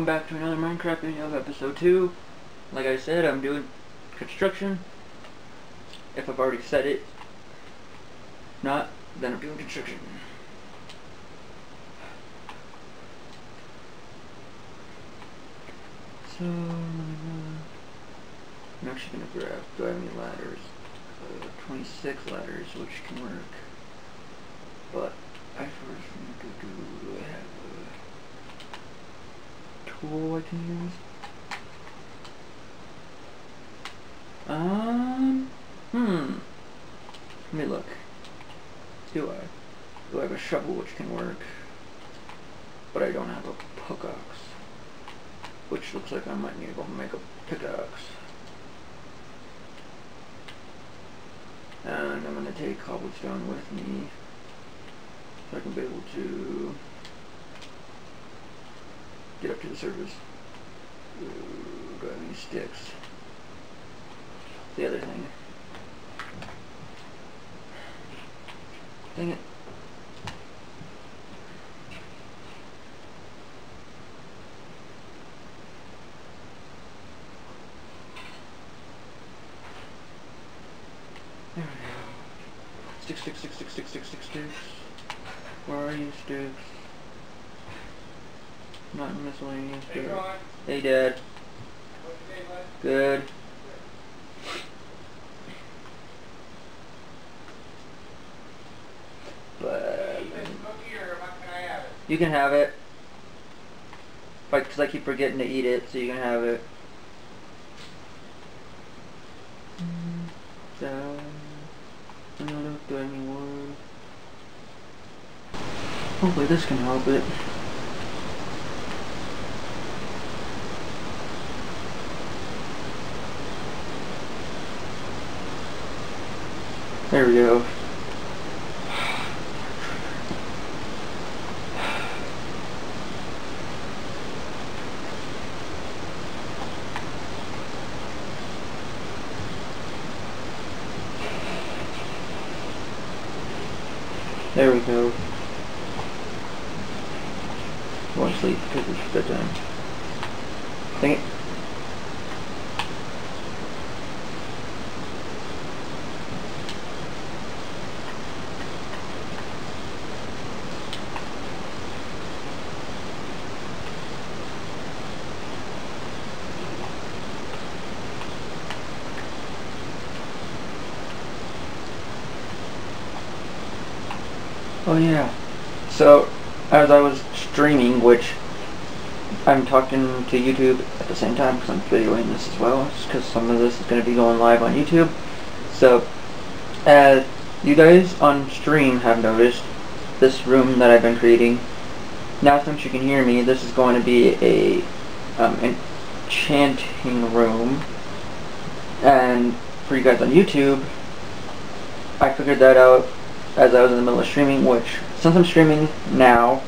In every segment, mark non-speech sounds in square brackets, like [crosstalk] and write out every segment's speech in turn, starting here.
welcome back to another Minecraft video, episode 2. Like I said, I'm doing construction. If I've already said it. Not, then I'm doing construction. So, I'm actually going to grab, do I have any ladders? Uh, 26 ladders, which can work. But, I first need to do, do I have a tool I can use? Um, hmm. Let me look. Do I? Do I have a shovel which can work? But I don't have a pickaxe. Which looks like I might need to go make a pickaxe. And I'm going to take cobblestone with me. So I can be able to get up to the surface. Ooh, any sticks? The other thing. Dang it. There we go. Sticks, sticks, sticks, sticks, sticks, sticks, sticks, sticks. Where are you, sticks? Not miscellaneous. Hey, Good. Hey, Dad. What's your name, bud? Good. But Keep this cookie or am I- can I have it? you can have it. Like, cause I keep forgetting to eat it, so you can have it. So, I'm gonna look, do any wood? Hopefully this can help it. There we go. There we go. To sleep because it's bedtime. Dang it. Oh yeah. So, as I was streaming, which I'm talking to YouTube at the same time because I'm videoing this as well, because some of this is going to be going live on YouTube. So, as you guys on stream have noticed, this room that I've been creating, now since you can hear me, this is going to be a um, enchanting room. And for you guys on YouTube, I figured that out as I was in the middle of streaming, which since I'm streaming now,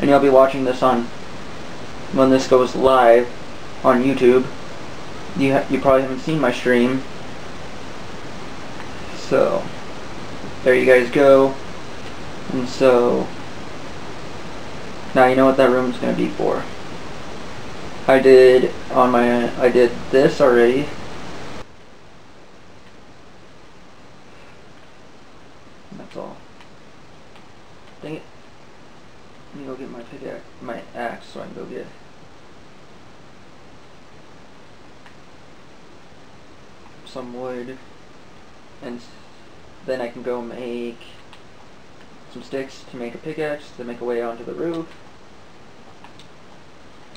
and you'll be watching this on when this goes live on YouTube, you you probably haven't seen my stream, so there you guys go. And so now you know what that room is going to be for. I did on my I did this already. And that's all. Dang it. Let me go get my pickaxe, my axe, so I can go get some wood, and then I can go make some sticks to make a pickaxe to make a way onto the roof.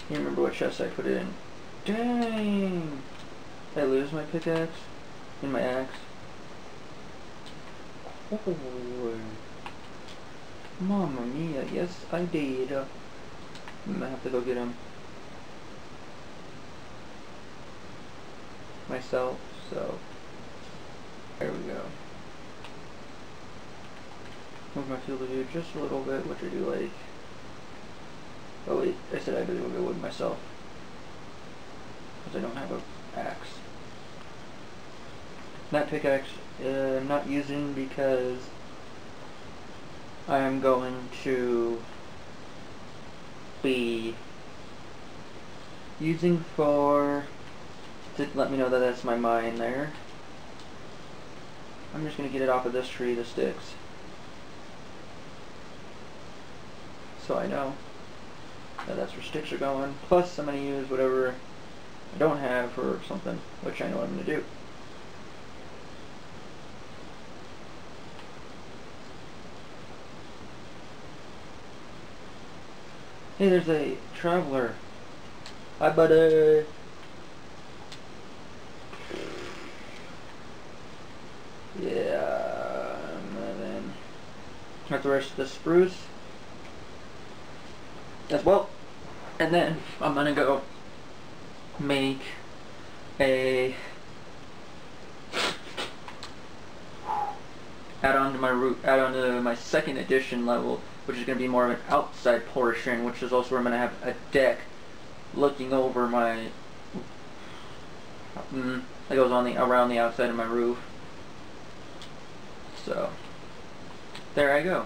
Can't remember what chest I put it in. Dang! I lose my pickaxe and my axe? Oh, Mamma mia, yes I did. I'm gonna have to go get him myself, so there we go. Move my field of view just a little bit, which I do like. Oh wait, I said I had to go get wood myself. Because I don't have a axe. That pickaxe uh, I'm not using because I am going to be using for to let me know that that's my mine there. I'm just going to get it off of this tree, the sticks. So I know that that's where sticks are going. Plus I'm going to use whatever I don't have for something, which I know I'm going to do. Hey, there's a traveler. Hi, buddy. Yeah, and then got the rest of the spruce as well. And then I'm gonna go make a add on to my root add on to my second edition level which is to be more of an outside portion, which is also where I'm to have a deck looking over my, mm, that goes on the around the outside of my roof. So, there I go.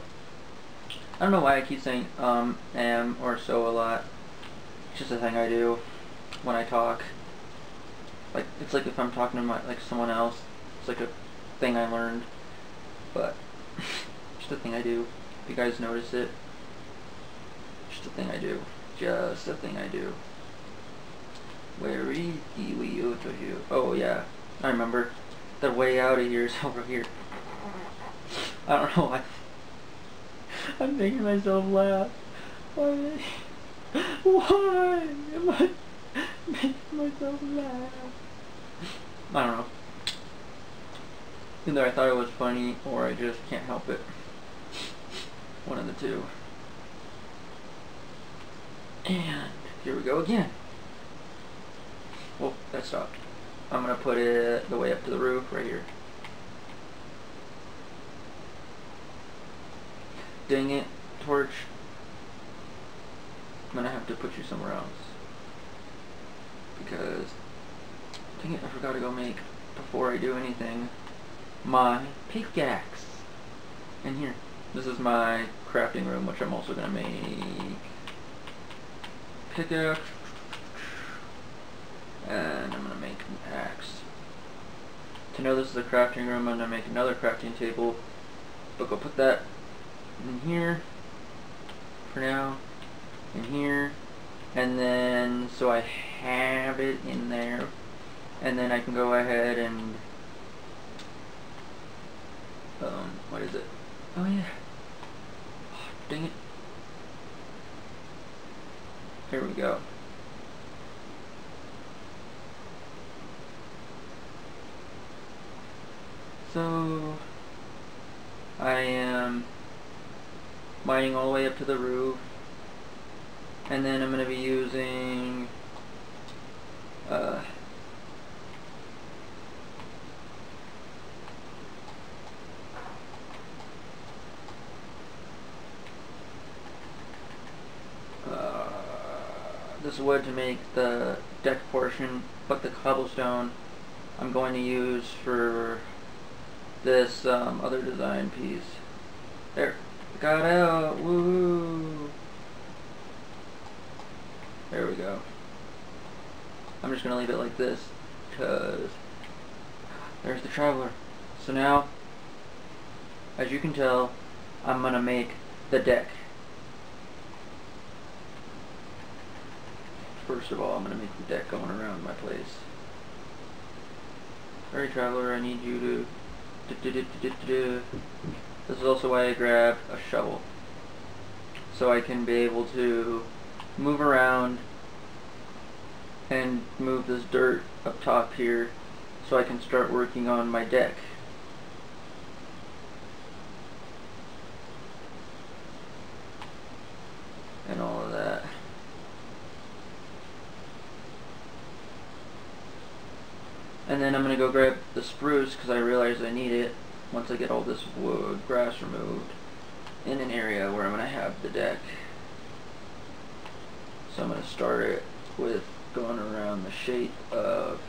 I don't know why I keep saying um, am, or so a lot. It's just a thing I do when I talk. Like, it's like if I'm talking to my, like someone else. It's like a thing I learned. But, [laughs] just a thing I do. If you guys notice it, just a thing I do. Just a thing I do. Where is the of here? Oh yeah, I remember. The way out of here is [laughs] over here. I don't know why. I'm making myself laugh. Why? Why am I making myself laugh? I don't know. Either I thought it was funny or I just can't help it. One of the two. And here we go again. Well, that stopped. I'm going to put it the way up to the roof right here. Dang it, torch. I'm to have to put you somewhere else. Because, dang it, I forgot to go make, before I do anything, my pickaxe. And here. This is my crafting room, which I'm also to make pickaxe. And I'm to make an axe. To know this is a crafting room, I'm to make another crafting table. But go put that in here for now. In here. And then, so I have it in there. And then I can go ahead and, um, what is it? Oh yeah. Oh, dang it. Here we go. So, I am mining all the way up to the roof. And then I'm going to be using uh, this wood to make the deck portion, but the cobblestone I'm going to use for this um, other design piece. There, got out, woo! There we go. I'm just going to leave it like this, because there's the Traveler. So now, as you can tell, I'm going to make the deck. First of all, I'm going to make the deck going around my place. Alright, Traveler, I need you to... This is also why I grab a shovel. So I can be able to move around and move this dirt up top here so I can start working on my deck. And all of that. And then I'm going to go grab the spruce because I realize I need it once I get all this wood, grass removed in an area where I'm going to have the deck. So I'm going to start it with going around the shape of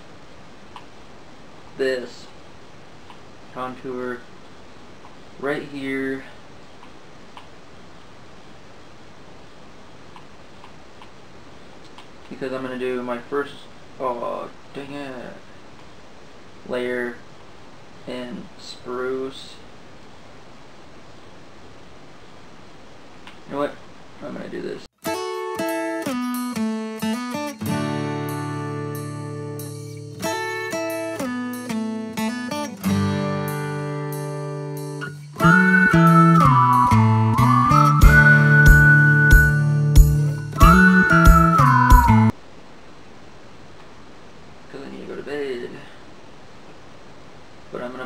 this contour right here because I'm gonna do my first oh dang it layer in spruce. You know what? I'm gonna do this.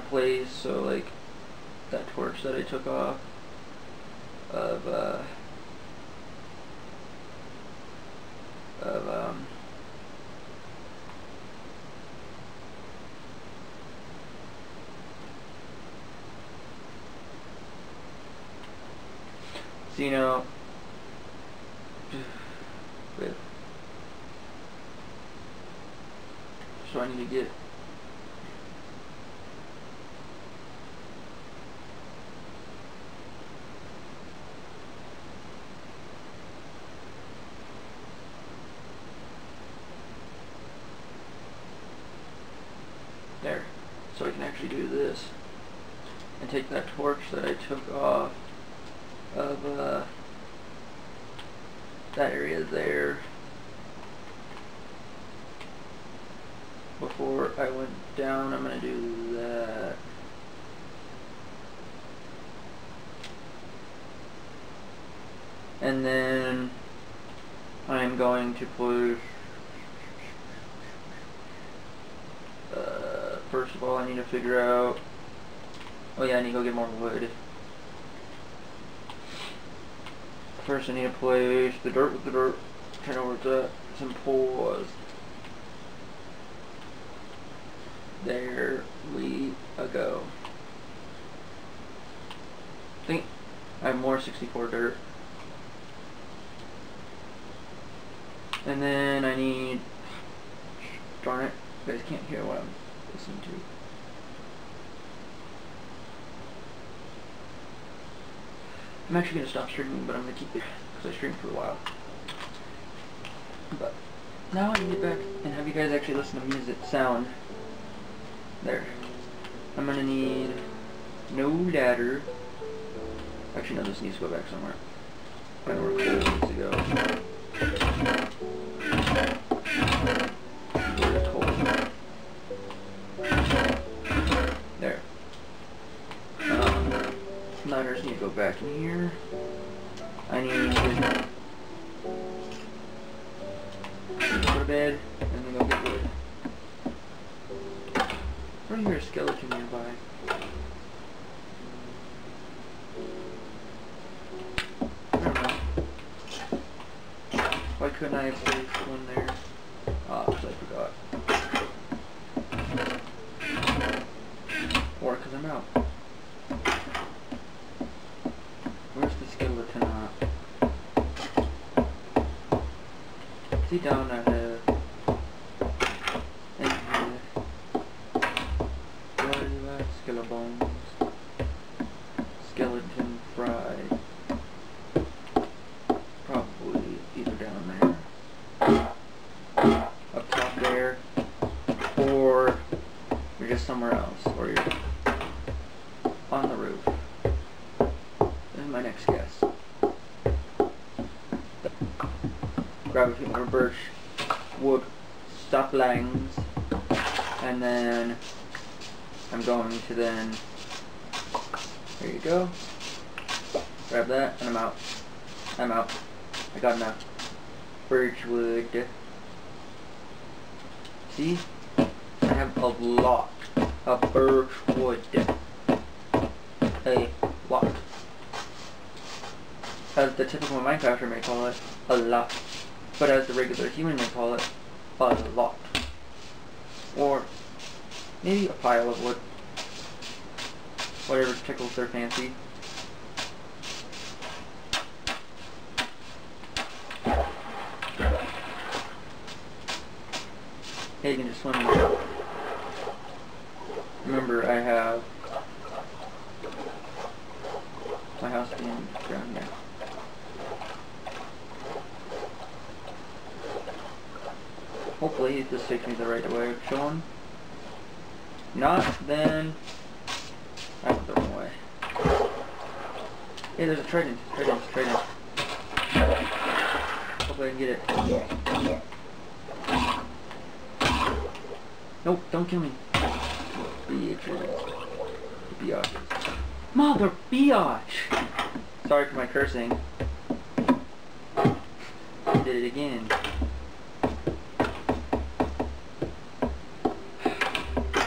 Place so like that torch that I took off of uh of um so you know wait so I need to get there so I can actually do this and take that I took off of uh, that area there before I went down. I'm gonna do that. And then I'm going to push uh, first of all I need to figure out oh yeah I need to go get more wood first I need to place the dirt with the dirt turn over to some pause there we go. I think I have more 64 dirt. And then I need, darn it, you guys can't hear what I'm listening to. I'm actually going to stop streaming, but I'm going to keep it because I streamed for a while. But now I can get back and have you guys actually listen to music sound. There. I'm gonna need no ladder. Actually, no, this needs to go back somewhere. I know where coal needs to go. Ladders need to go back in here. I need to go to bed and then go get wood. I hear a skeleton nearby. I. Why couldn't I have placed one there? Ah, oh, because I forgot. Or because I'm out. At? Is he down ahead? Skeleton Skeleton fried. Probably either down there. Up top there. Or you're just somewhere else. Or you're on the roof. This is my next guess. Birch wood saplings and then I'm going to then, there you go, grab that, and I'm out. I'm out. I got enough birch wood. See? I have a lot of birch wood. A lot. As the typical Minecrafter may call it, a lot. But as the regular human may call it, a lot. Or maybe a pile of wood. Whatever tickles their fancy. Hey, you can just swim. Remember, I have my house being down here. Hopefully this takes me the right showing. Not, then I went the wrong way. Hey, there's a trident, trident, trident. Hopefully I can get it. Nope, don't kill me. Bitch. Biatch. Mother biatch! Sorry for my cursing. I did it again.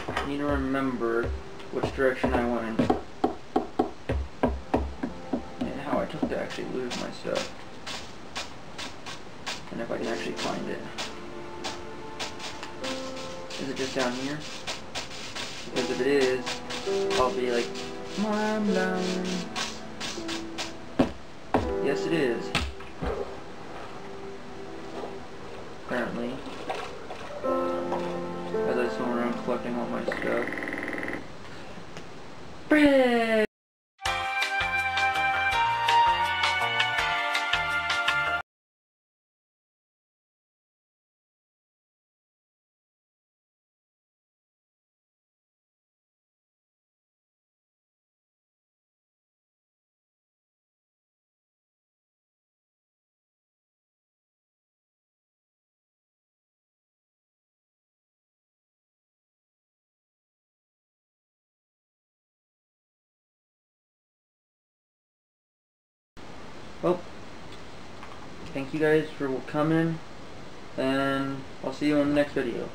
I need to remember which direction I went and how I took to actually lose my stuff. And if I can actually find it. Is it just down here? Because if it is, I'll be like, done. Yes, it is. Apparently. Collecting all my stuff. Bread! Well, thank you guys for coming, and I'll see you in the next video.